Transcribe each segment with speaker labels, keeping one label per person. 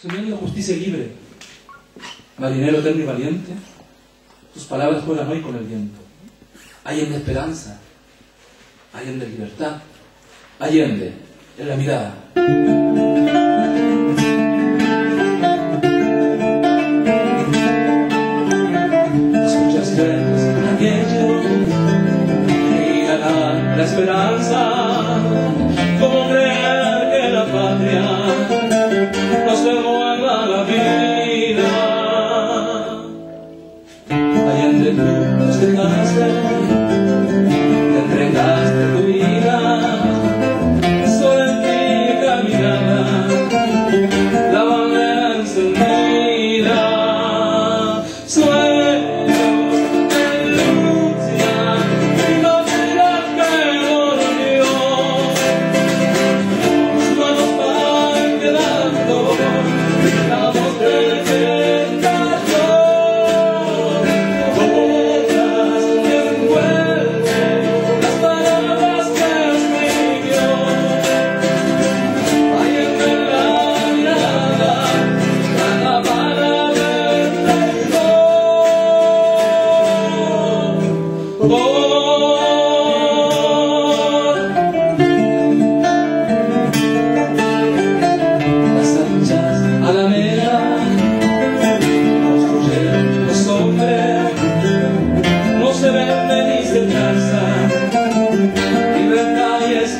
Speaker 1: Señor justicia libre, marinero eterno y valiente, tus palabras vuelan hoy con el viento. Allende esperanza, allende libertad, allende en la mirada. la esperanza. the news tonight.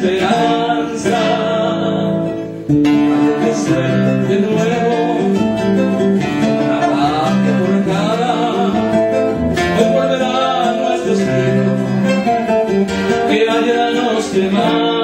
Speaker 1: esperanza al de nuevo. Una patria forjada devolverá nuestros hijos que allá nos quemar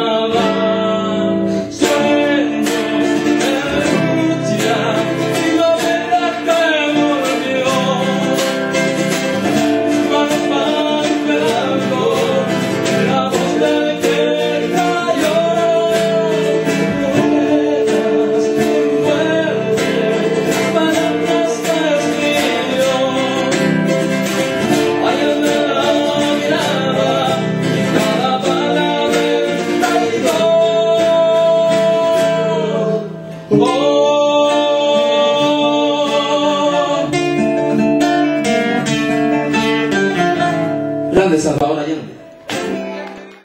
Speaker 1: this